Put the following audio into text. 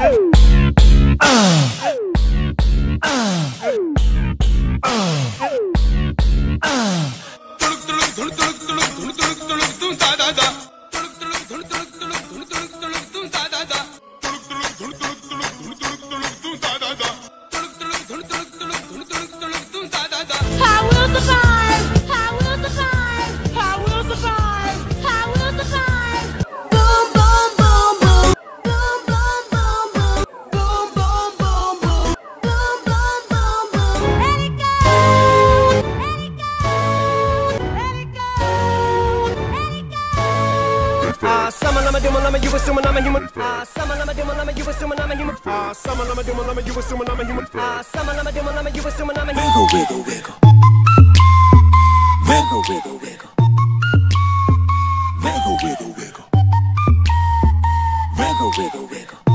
아. Ah, summer, I'm a demon, I'm a you assuming I'm a human. Ah, summer, I'm a demon, I'm a you assuming I'm a human. Ah, summer, I'm a demon, I'm a you assuming I'm a human. Ah, summer, I'm a demon, I'm a you assuming I'm a human. Wiggle, wiggle, wiggle. Wiggle, wiggle, wiggle. Wiggle, wiggle, wiggle. Wiggle, wiggle, wiggle.